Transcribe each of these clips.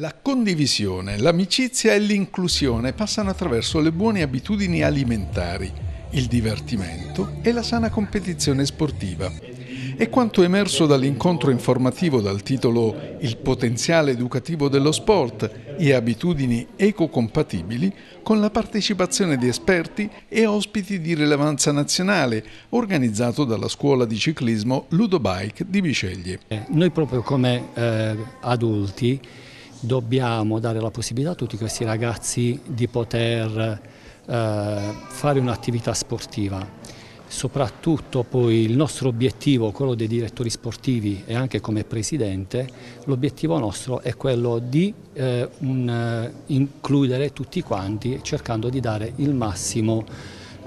La condivisione, l'amicizia e l'inclusione passano attraverso le buone abitudini alimentari, il divertimento e la sana competizione sportiva. È quanto emerso dall'incontro informativo dal titolo Il potenziale educativo dello sport e abitudini ecocompatibili con la partecipazione di esperti e ospiti di rilevanza nazionale organizzato dalla scuola di ciclismo Ludobike di Biceglie. Noi proprio come eh, adulti dobbiamo dare la possibilità a tutti questi ragazzi di poter eh, fare un'attività sportiva. Soprattutto poi il nostro obiettivo, quello dei direttori sportivi e anche come presidente, l'obiettivo nostro è quello di eh, un, eh, includere tutti quanti cercando di dare il massimo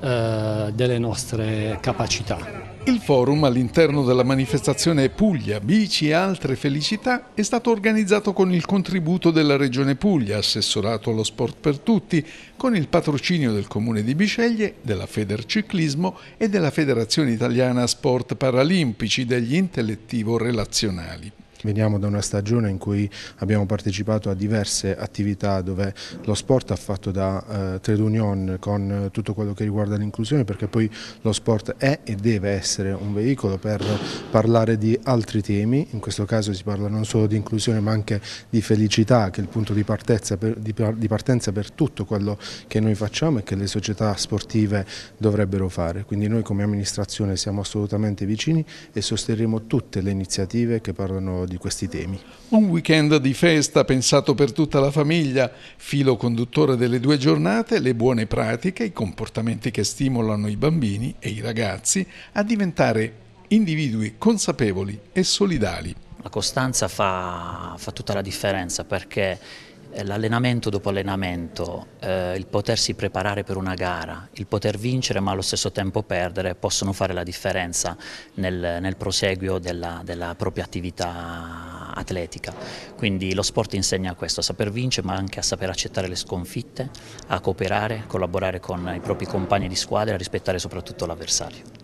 eh, delle nostre capacità. Il forum all'interno della manifestazione Puglia, Bici e altre felicità è stato organizzato con il contributo della Regione Puglia, assessorato allo sport per tutti, con il patrocinio del Comune di Bisceglie, della Federciclismo e della Federazione Italiana Sport Paralimpici degli intellettivo relazionali. Veniamo da una stagione in cui abbiamo partecipato a diverse attività dove lo sport ha fatto da eh, trade union con tutto quello che riguarda l'inclusione perché poi lo sport è e deve essere un veicolo per parlare di altri temi, in questo caso si parla non solo di inclusione ma anche di felicità che è il punto di partenza per, di, di partenza per tutto quello che noi facciamo e che le società sportive dovrebbero fare. Quindi noi come amministrazione siamo assolutamente vicini e sosterremo tutte le iniziative che parlano di questi temi. Un weekend di festa pensato per tutta la famiglia, filo conduttore delle due giornate, le buone pratiche, i comportamenti che stimolano i bambini e i ragazzi a diventare individui consapevoli e solidali. La costanza fa, fa tutta la differenza perché eh, l'allenamento dopo allenamento, eh, il potersi preparare per una gara, il poter vincere ma allo stesso tempo perdere possono fare la differenza nel, nel proseguio della, della, propria attività atletica. Quindi lo sport insegna questo, a saper vincere ma anche a saper accettare le sconfitte, a cooperare, collaborare con i propri compagni di squadra e a rispettare soprattutto l'avversario.